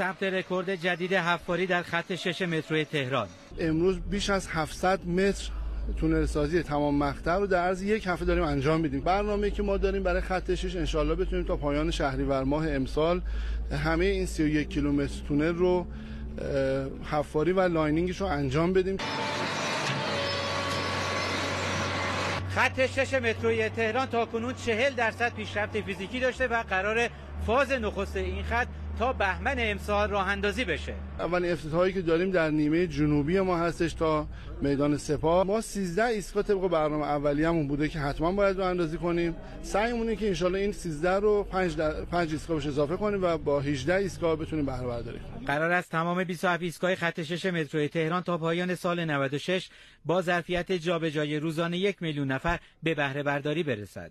ثبت رکورد جدید حفاری در خط شش متروی تهران. امروز بیش از 700 متر تونل سازی تمام مقطع رو در عرض یک هفته داریم انجام میدیم. برنامه که ما داریم برای خط 6 انشالله بتونیم تا پایان شهریور ماه امسال همه این 31 کیلومتر تونل رو حفاری و lining ش رو انجام بدیم. خط شش متروی تهران تا کنون 40 درصد پیشرفت فیزیکی داشته و قرار فاز نخست این خط تا بهمن امسال راه اندازی بشه. اولین افتتاحی که داریم در نیمه جنوبی ما هستش تا میدان سپاه. ما 13 ایستگاه طبق برنامه اولیه‌مون بوده که حتما باید راه اندازی کنیم. سعیمونه که انشالله این 13 رو 5 در... 5 ایستگاه بهش اضافه کنیم و با 18 ایستگاه بتونیم بهره برداری کنیم. قرار است تمام 27 ایستگاه خط 6 مترو تهران تا پایان سال 96 با ظرفیت جابجایی روزانه یک میلیون نفر به بهره برداری برسد.